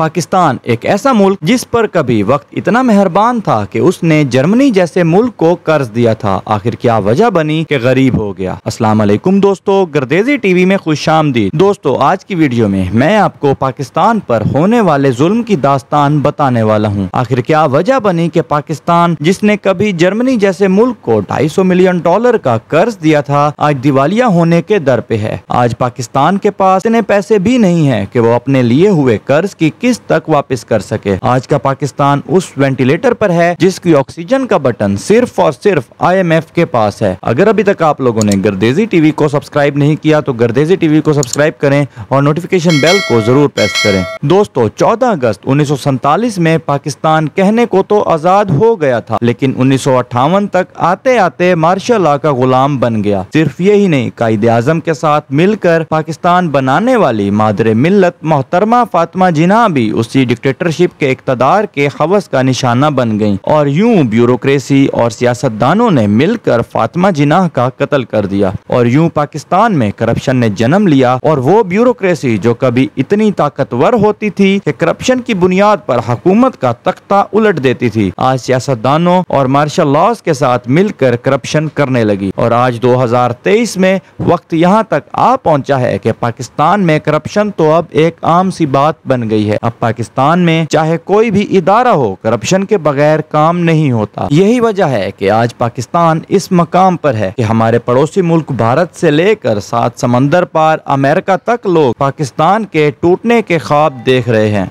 पाकिस्तान एक ऐसा मुल्क जिस पर कभी वक्त इतना मेहरबान था कि उसने जर्मनी जैसे मुल्क को कर्ज दिया था। आखिर क्या वजह बनी कि गरीब हो गया? अस्सलाम वालेकुम दोस्तों, गर्देजी टीवी में खुश आमदीद। दोस्तों, आज की वीडियो में मैं आपको पाकिस्तान पर होने वाले जुल्म की दास्तान बताने वाला हूँ। आखिर क्या वजह बनी कि पाकिस्तान, जिसने कभी जर्मनी जैसे मुल्क को ढाई मिलियन डॉलर का कर्ज दिया था, आज दिवालिया होने के दर पे है। आज पाकिस्तान के पास इतने पैसे भी नहीं है की वो अपने लिए हुए कर्ज की किस तक वापस कर सके। आज का पाकिस्तान उस वेंटिलेटर पर है, जिसकी ऑक्सीजन का बटन सिर्फ़ और सिर्फ़ आईएमएफ के पास है। अगर अभी तक आप लोगों ने गर्देजी टीवी को सब्सक्राइब नहीं किया तो गर्देजी टीवी को सब्सक्राइब करें और नोटिफिकेशन बेल को ज़रूर प्रेस करें। दोस्तों 14 अगस्त उन्नीस में पाकिस्तान कहने को तो आज़ाद हो गया था, लेकिन उन्नीस सौ अट्ठावन तक आते आते मार्शल लॉ का गुलाम बन गया। सिर्फ़ यही नहीं, कायदे आज़म के साथ मिलकर पाकिस्तान बनाने वाली मादरे मिल्लत मोहतरमा फातिमा जिना भी उसी डिक्टेटरशिप के इकतदार के हवस का निशाना बन गई और यूँ ब्यूरोक्रेसी और सियासतदानों ने मिलकर फातिमा जिनाह का कत्ल कर दिया। और यूँ पाकिस्तान में करप्शन ने जन्म लिया। और वो ब्यूरोक्रेसी जो कभी इतनी ताकतवर होती थी कि करप्शन की बुनियाद पर हुकूमत का तख्ता उलट देती थी। आज सियासतदानों और मार्शल लॉज के साथ मिलकर करप्शन करने लगी। और आज 2023 में वक्त यहाँ तक आ पहुँचा है कि पाकिस्तान में करप्शन तो अब एक आम सी बात बन गई है। अब पाकिस्तान में चाहे कोई भी इदारा हो, करप्शन के बगैर काम नहीं होता। यही वजह है कि आज पाकिस्तान इस मकाम पर है कि हमारे पड़ोसी मुल्क भारत से लेकर सात समंदर पार अमेरिका तक लोग पाकिस्तान के टूटने के ख्वाब देख रहे हैं।